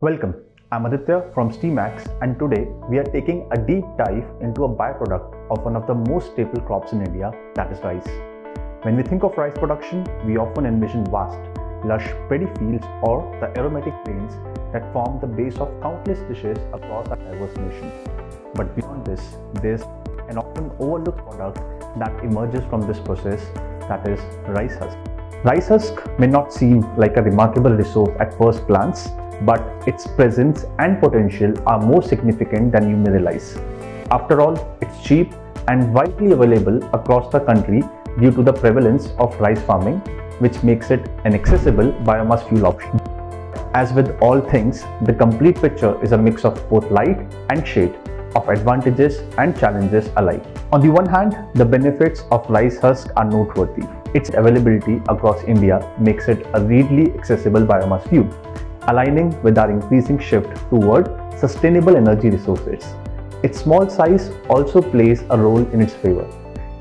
Welcome, I'm Aditya from SteamAx and today we are taking a deep dive into a byproduct of one of the most staple crops in India, that is rice. When we think of rice production, we often envision vast, lush paddy fields or the aromatic grains that form the base of countless dishes across our diverse nation. But beyond this, there's an often overlooked product that emerges from this process, that is rice husk. Rice husk may not seem like a remarkable resource at first glance, but its presence and potential are more significant than you may realize. After all, it's cheap and widely available across the country due to the prevalence of rice farming, which makes it an accessible biomass fuel option. As with all things, the complete picture is a mix of both light and shade, of advantages and challenges alike. On the one hand, the benefits of rice husk are noteworthy. Its availability across India makes it a readily accessible biomass fuel aligning with our increasing shift toward sustainable energy resources. Its small size also plays a role in its favor,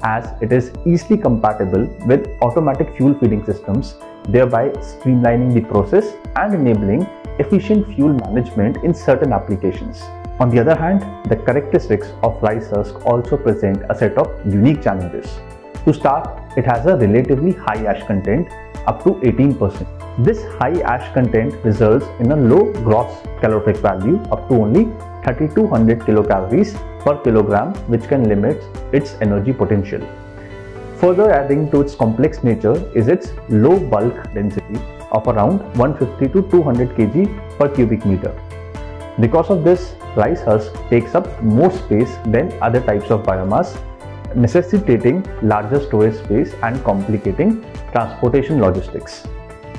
as it is easily compatible with automatic fuel feeding systems, thereby streamlining the process and enabling efficient fuel management in certain applications. On the other hand, the characteristics of rice husk also present a set of unique challenges. To start, it has a relatively high ash content up to 18%. This high ash content results in a low gross calorific value up to only 3200 kilocalories per kilogram which can limit its energy potential. Further adding to its complex nature is its low bulk density of around 150 to 200 kg per cubic meter. Because of this, rice husk takes up more space than other types of biomass, necessitating larger storage space and complicating transportation logistics.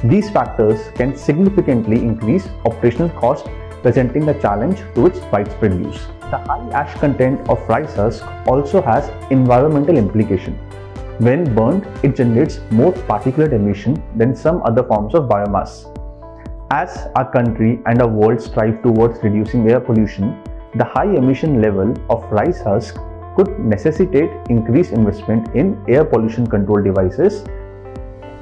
These factors can significantly increase operational cost, presenting a challenge to its widespread use. The high ash content of rice husk also has environmental implication. When burned, it generates more particulate emission than some other forms of biomass. As our country and our world strive towards reducing air pollution, the high emission level of rice husk could necessitate increased investment in air pollution control devices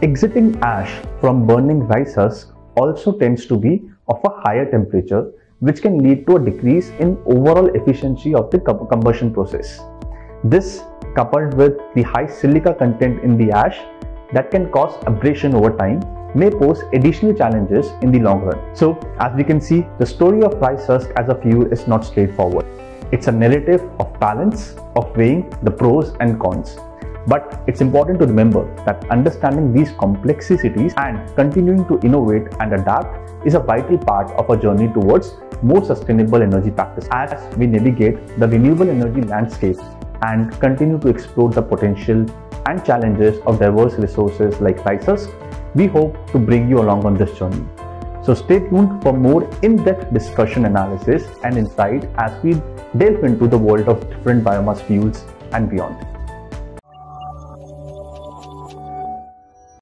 Exiting ash from burning rice husk also tends to be of a higher temperature which can lead to a decrease in overall efficiency of the combustion process. This coupled with the high silica content in the ash that can cause abrasion over time may pose additional challenges in the long run. So as we can see, the story of rice husk as a fuel is not straightforward. It's a narrative of balance, of weighing the pros and cons. But it's important to remember that understanding these complexities and continuing to innovate and adapt is a vital part of our journey towards more sustainable energy practices as we navigate the renewable energy landscape and continue to explore the potential and challenges of diverse resources like rice we hope to bring you along on this journey. So stay tuned for more in-depth discussion analysis and insight as we delve into the world of different biomass fuels and beyond.